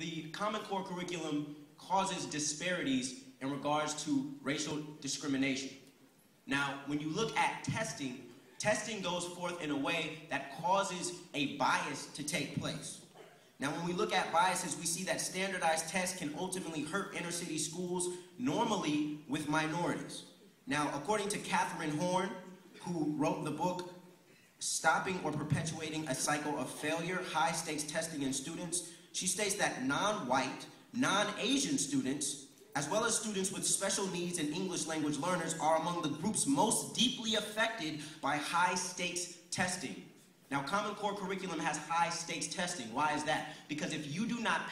the Common Core curriculum causes disparities in regards to racial discrimination. Now, when you look at testing, testing goes forth in a way that causes a bias to take place. Now, when we look at biases, we see that standardized tests can ultimately hurt inner city schools, normally with minorities. Now, according to Catherine Horn, who wrote the book Stopping or Perpetuating a Cycle of Failure, High Stakes Testing in Students, she states that non-white, non-Asian students, as well as students with special needs and English language learners are among the groups most deeply affected by high stakes testing. Now, Common Core curriculum has high stakes testing. Why is that? Because if you do not